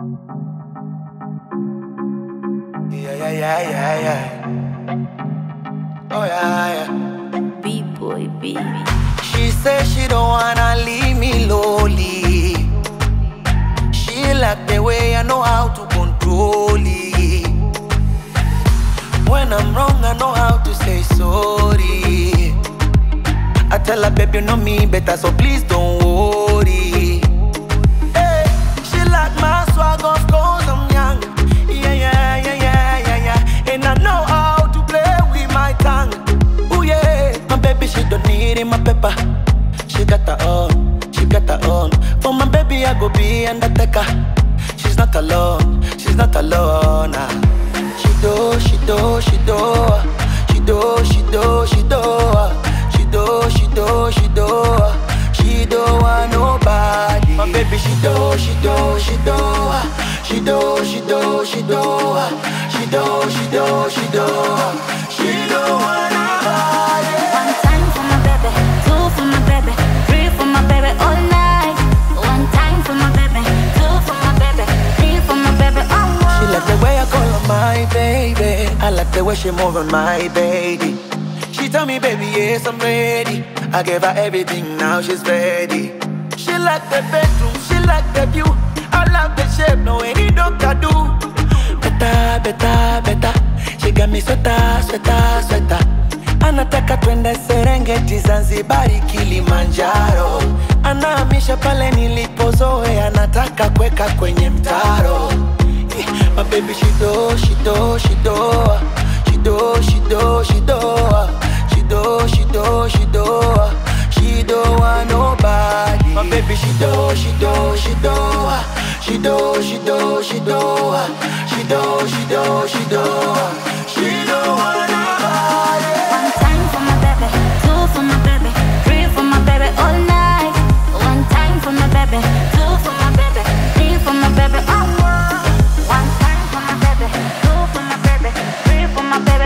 Yeah, yeah, yeah, yeah, yeah. Oh, yeah, yeah. B-boy, baby. She says she don't wanna leave me lonely. She like the way I know how to control it. When I'm wrong, I know how to say sorry. I tell her, baby, you know me better, so please don't got her own, she got her own. For my baby, I go be undertaker. She's not alone, she's not alone. ah. She do, she do, she do, she do, she do, she do, she do, she do, she do, she do want nobody. My baby, she do, she do, she do, she do, she do, she do, she do, she do, she do Like the way she move on my baby. She tell me, baby, yes, I'm ready. I gave her everything, now she's ready. She like the bedroom, she like the view. I love the shape, no any doctor do. Better, better, better. She got me sweater, sweater, sweater. Anataka twende Serengeti, Zanzibari, Kilimanjaro. Anahamisha pale nilipozoea, anataka kweka kwenye mtaro. Baby, she do, she do, she do, she do, she do, she do, she do, she do, she do, she don't want nobody. My baby, she do, she do, she do, she do, she do, she do, she do, she do, she do, she don't want nobody. One time for my baby, two for my baby, three for my baby all night. One time for my baby.